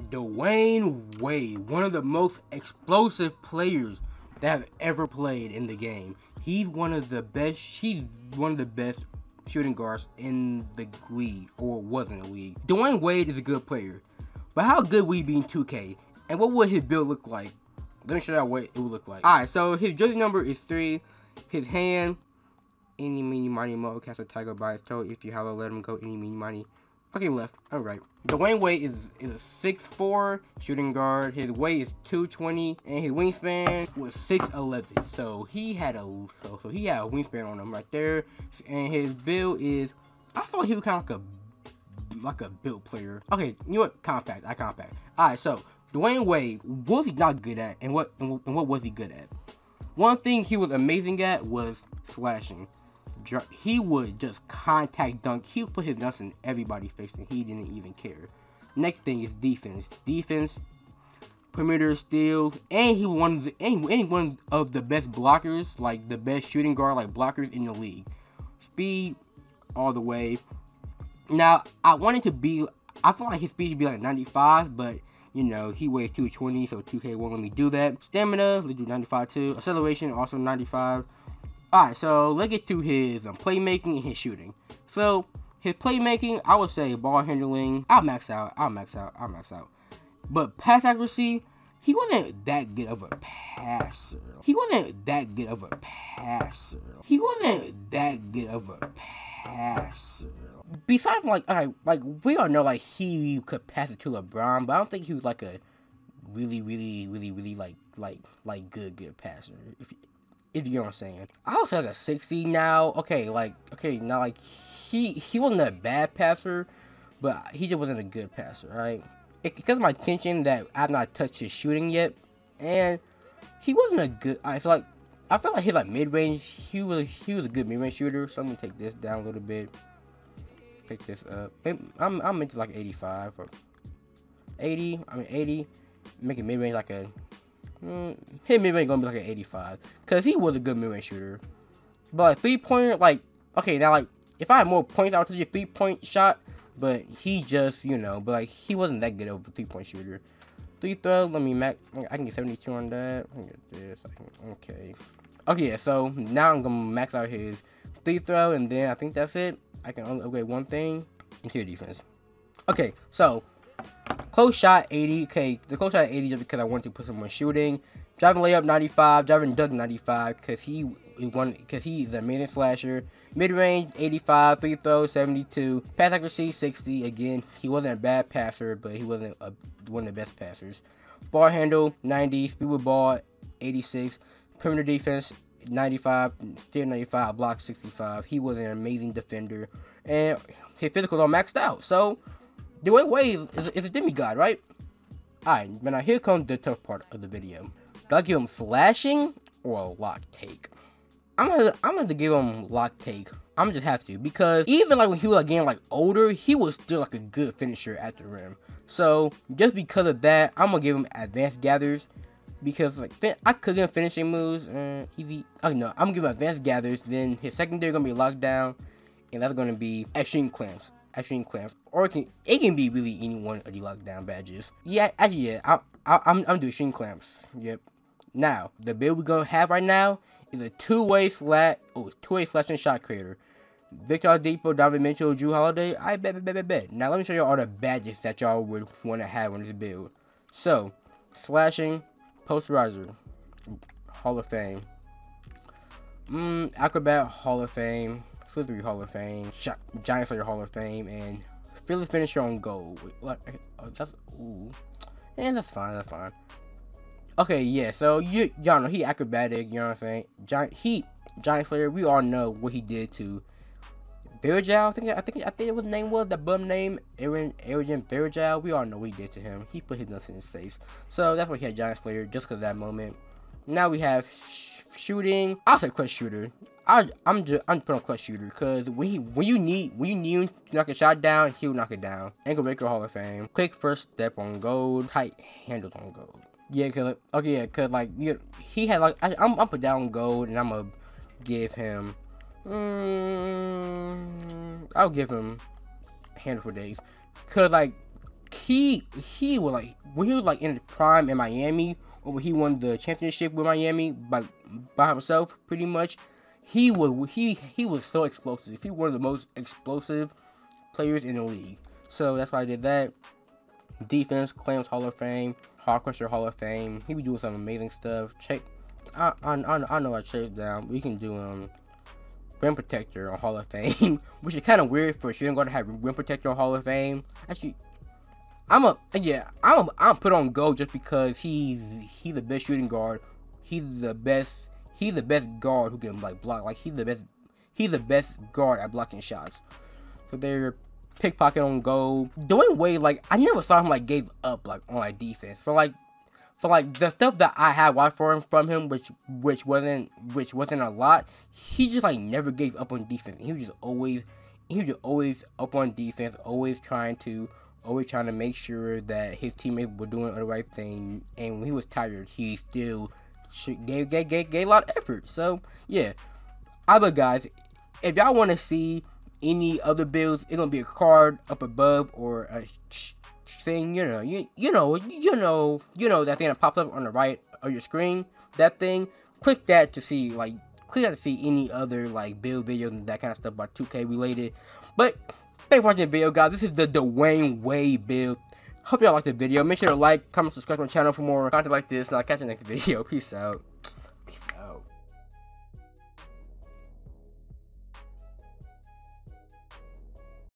Dwyane Wade, one of the most explosive players that have ever played in the game. He's one of the best. He's one of the best shooting guards in the league, or was in the league. Dwyane Wade is a good player, but how good would he be in 2K? And what would his build look like? Let me show you what it would look like. Alright, so his jersey number is 3. His hand, any, meeny, miny, mo, cast a tiger by his toe. If you have let him go, any, meeny, miny. Okay, left. Alright. Dwyane Wade is, is a 6'4 shooting guard. His weight is 220. And his wingspan was 6'11. So he had a so, so he had a wingspan on him right there. And his build is I thought he was kind of like a like a build player. Okay, you know what? Compact. I compact. Alright, so Dwyane Wade, what was he not good at, and what and what was he good at? One thing he was amazing at was slashing. He would just contact dunk. He would put his dunks in everybody's face, and he didn't even care. Next thing is defense. Defense, perimeter steals, and he one the and, and one of the best blockers, like the best shooting guard, like blockers in the league. Speed, all the way. Now I wanted to be. I feel like his speed should be like 95, but you know, he weighs 220, so 2K won't let me do that. Stamina, let's do 95 too. Acceleration, also 95. Alright, so let's get to his um, playmaking and his shooting. So, his playmaking, I would say ball handling, I'll max out, I'll max out, I'll max out. But pass accuracy, he wasn't that good of a passer. He wasn't that good of a passer. He wasn't that good of a passer besides like I like we all know like he could pass it to LeBron, but I don't think he was like a really, really, really, really like like like good good passer. If if you know what I'm saying. I say like a 60 now. Okay, like okay now like he he wasn't a bad passer, but he just wasn't a good passer, right? It, because of my tension that I've not touched his shooting yet, and he wasn't a good. Alright, so like I felt like he like mid range. He was he was a good mid range shooter. So I'm gonna take this down a little bit pick this up. I'm I'm into like 85 or 80. I mean 80. Making mid range like a mm, his mid range gonna be like an 85 because he was a good mid range shooter. But three pointer like okay now like if I had more points I would take a three point shot. But he just you know but like he wasn't that good of a three point shooter. Three throw. Let me max. I can get 72 on that. Get this. Can, okay. Okay, so now I'm gonna max out his three throw, and then I think that's it. I can only upgrade one thing, interior defense. Okay, so close shot 80. Okay, the close shot 80 just because I wanted to put someone shooting. Driving layup 95. Driving dunk 95 because he one because he's an amazing slasher. Mid range 85. Free throw 72. Pass accuracy 60. Again, he wasn't a bad passer, but he wasn't a, one of the best passers. Ball handle 90. Speed with ball 86. Perimeter defense 95, still 95, block 65. He was an amazing defender. And his physicals are maxed out. So, Dwyane Wade is, is a demigod, right? Alright, now here comes the tough part of the video. Do I give him flashing or a lock take? I'm gonna I'm gonna give him lock take. I'm just have to because even like when he was like getting like older, he was still like a good finisher at the rim. So just because of that, I'm gonna give him advanced gathers because like I could get finishing moves. Uh, easy. Oh no, I'm gonna give him advanced gathers. Then his secondary gonna be locked down, and that's gonna be extreme clamps. Extreme clamps, or it can it can be really any one of the lockdown badges. Yeah, actually, yeah, I, I, I'm I'm doing extreme clamps. Yep. Now the build we're gonna have right now is a two-way flat, oh, two-way slashing shot creator. Victor Oladipo, Donovan Mitchell, Jrue Holiday. I bet, bet, bet, bet, bet. Now let me show you all the badges that y'all would want to have on this build. So, slashing, Posterizer, Hall of Fame. Mmm, Acrobat Hall of Fame, Slithery Hall of Fame, Giant Slayer Hall of Fame, and Philly Finisher on Gold. Wait, what? Oh, that's ooh, and that's fine. That's fine. Okay, yeah. So you y'all know he acrobatic. You know what I'm saying? Giant he Giant Slayer. We all know what he did to Virgil, I think I think I think his name was the bum name Aaron Aaron Virgil. We all know what he did to him. He put his nuts in his face. So that's why he had Giant Slayer just because that moment. Now we have shooting. I'll say clutch shooter. I I'm just I'm putting on clutch shooter because when he when you need when you need to knock a shot down, he'll knock it down. Ankle breaker Hall of Fame. Quick first step on gold. Tight handles on gold. Yeah, cause okay, yeah, cause like you, he had like I, I'm I'm put down gold and I'm gonna give him Mm, I'll give him Handles for Days. Cause like, he he was like when he was like in the prime in Miami, or he won the championship with Miami by by himself, pretty much. He was he he was so explosive. He was one of the most explosive players in the league. So that's why I did that. Defense, clamps Hall of Fame, Hawkwinster Hall of Fame. He be doing some amazing stuff. Check, I I I, know I checked down. We can do um rim protector on Hall of Fame, which is kind of weird for a shooting guard to have rim protector on Hall of Fame. Actually, I'm a yeah, I'm I'm put on go just because he's he's the best shooting guard. He's the best he's the best guard who can like block. Like he's the best he's the best guard at blocking shots. So they're pickpocket on go. Dwyane Wade, like I never saw him like gave up like on like defense. For like for like the stuff that I had watched for him from him, which which wasn't which wasn't a lot, he just like never gave up on defense. He was just always he was just always up on defense, always trying to always trying to make sure that his teammates were doing the right thing. And when he was tired, he still gave gave gave, gave a lot of effort. So yeah, other guys, if y'all want to see any other builds, it's gonna be a card up above or a thing. You know, you you know you know you know that thing that pops up on the right of your screen. That thing, click that to see like click that to see any other like build videos and that kind of stuff about 2K related. But thanks for watching the video, guys. This is the Dwyane Wade build. Hope y'all liked the video. Make sure to like, comment, subscribe to my channel for more content like this. And I'll catch you next video. Peace out.